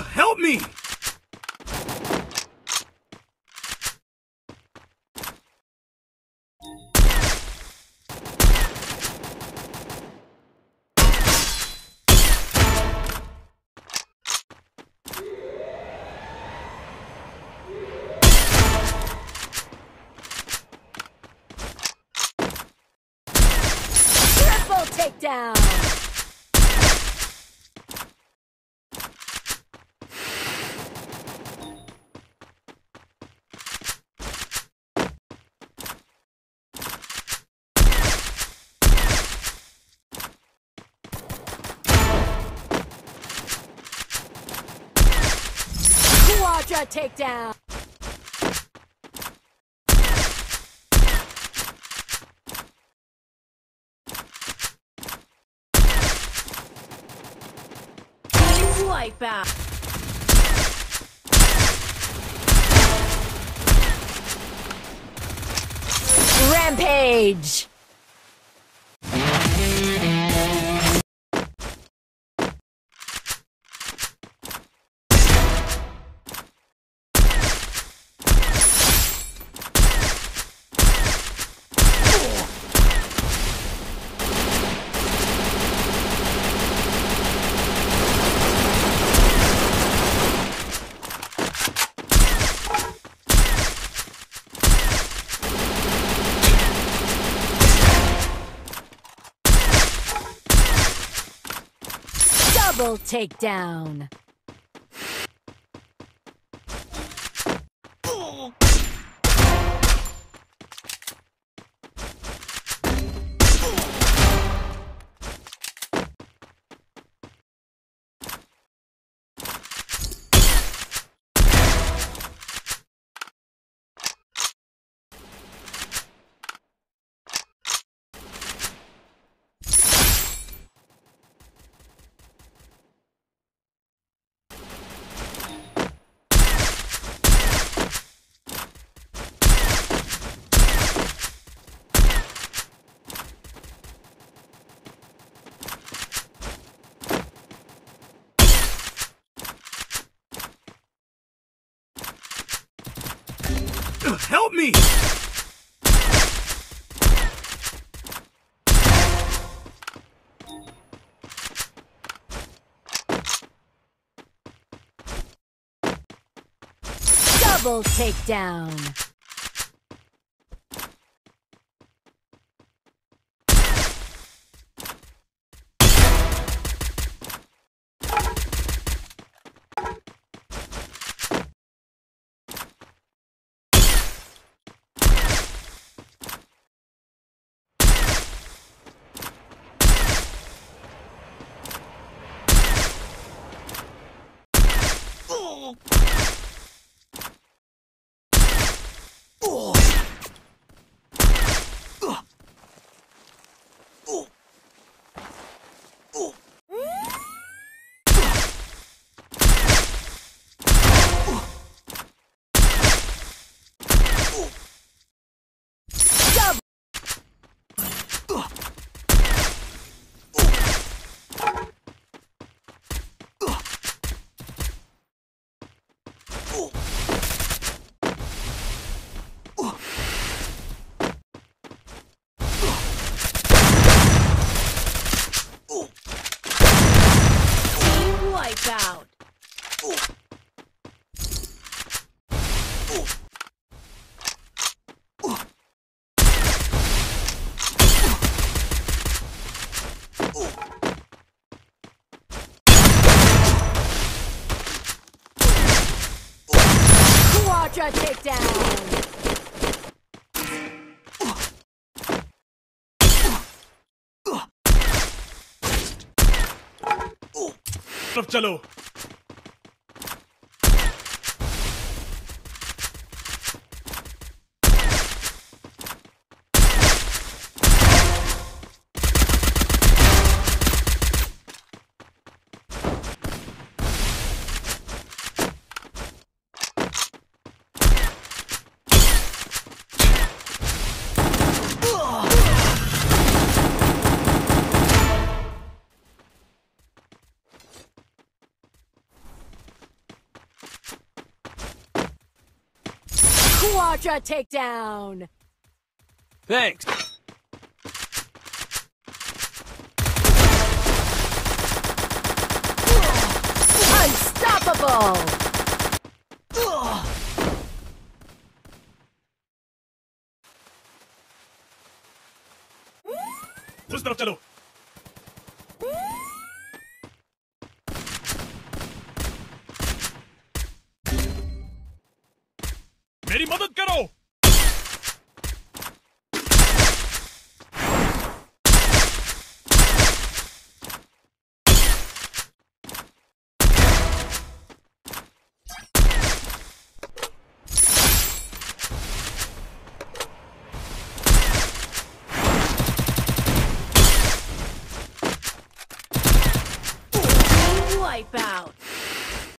Help me! Triple! Quadra takedown! Wipeout! Rampage! Double takedown! Help me! Double takedown! Wipeout! Quadra takedown! तरफ़ चलो। Quadra takedown. Thanks. Unstoppable. उस तरफ चलो मेरी मदद करो।